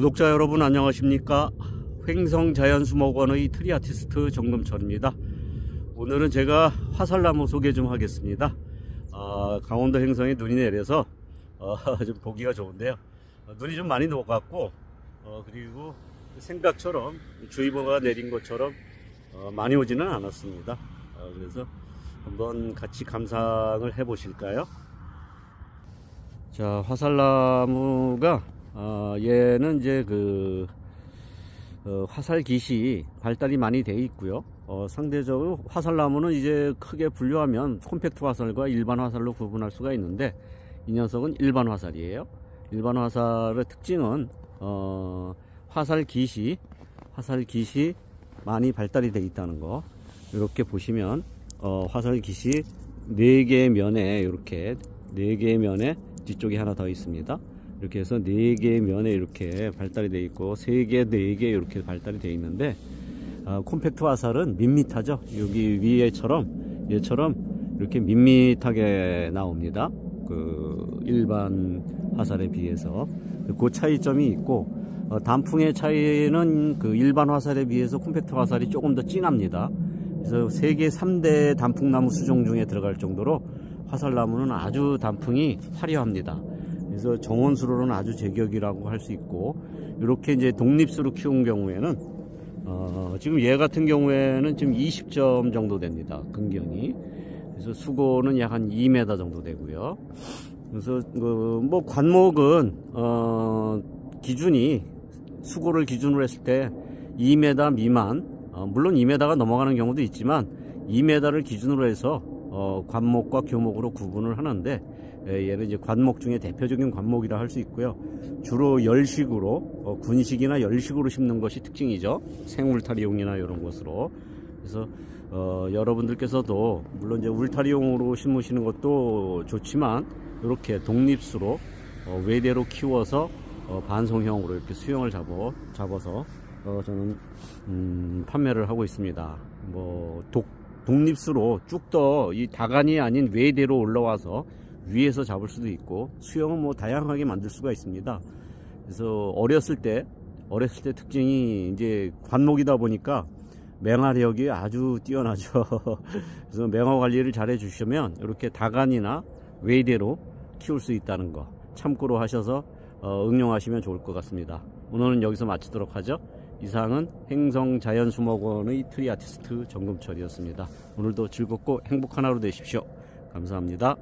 구독자 여러분 안녕하십니까? 횡성자연수목원의 tree artist 정금철입니다. 오늘은 제가 화살나무 소개 좀 하겠습니다. 아, 강원도 횡성에 눈이 내려서 어, 좀 보기가 좋은데요. 어, 눈이 좀 많이 녹았고 어, 그리고 생각처럼 주의보가 내린 것처럼 어, 많이 오지는 않았습니다. 어, 그래서 한번 같이 감상을 해 보실까요? 자 화살나무가 어, 얘는 이제 그 어, 화살 깃이 발달이 많이 돼 있고요. 어, 상대적으로 화살나무는 이제 크게 분류하면 콤팩트 화살과 일반 화살로 구분할 수가 있는데 이 녀석은 일반 화살이에요. 일반 화살의 특징은 어, 화살 깃이 화살 깃이 많이 발달이 돼 있다는 거 이렇게 보시면 어, 화살 깃이 4개의 면에 이렇게 4개의 면에 뒤쪽에 하나 더 있습니다. 이렇게 해서 4개의 면에 이렇게 발달이 되어 있고 3개, 4개 이렇게 발달이 되어 있는데 아, 콤팩트 화살은 밋밋하죠. 여기 위에처럼 얘처럼 이렇게 밋밋하게 나옵니다. 그 일반 화살에 비해서 그 차이점이 있고 어, 단풍의 차이는 그 일반 화살에 비해서 콤팩트 화살이 조금 더 진합니다. 그래서 세계 3대 단풍나무 수종 중에 들어갈 정도로 화살나무는 아주 단풍이 화려합니다. 그래서 정원수로는 아주 제격이라고 할 수 있고 이렇게 이제 독립수로 키운 경우에는 어, 지금 얘 같은 경우에는 지금 20점 정도 됩니다. 근경이. 그래서 수고는 약 한 2m 정도 되고요. 그래서 그 뭐 관목은 어, 기준이 수고를 기준으로 했을 때 2m 미만 어, 물론 2m가 넘어가는 경우도 있지만 2m를 기준으로 해서 어, 관목과 교목으로 구분을 하는데 예, 얘는 이제 관목 중에 대표적인 관목이라 할 수 있고요. 주로 열식으로 어, 군식이나 열식으로 심는 것이 특징이죠. 생울타리용이나 이런 것으로. 그래서 어, 여러분들께서도 물론 이제 울타리용으로 심으시는 것도 좋지만 이렇게 독립수로 어, 외대로 키워서 어, 반송형으로 이렇게 수영을 잡아, 잡아서 어, 저는 음, 판매를 하고 있습니다. 뭐 독, 독립수로 쭉 더 이 다간이 아닌 외대로 올라와서 위에서 잡을 수도 있고 수영은 뭐 다양하게 만들 수가 있습니다. 그래서 어렸을 때 어렸을 때 특징이 이제 관목이다 보니까 맹화력이 아주 뛰어나죠. 그래서 맹화 관리를 잘 해주시면 이렇게 다간이나 외대로 키울 수 있다는 거 참고로 하셔서 어, 응용하시면 좋을 것 같습니다. 오늘은 여기서 마치도록 하죠. 이상은 횡성자연수목원의 tree artist 정금철이었습니다. 오늘도 즐겁고 행복한 하루 되십시오. 감사합니다.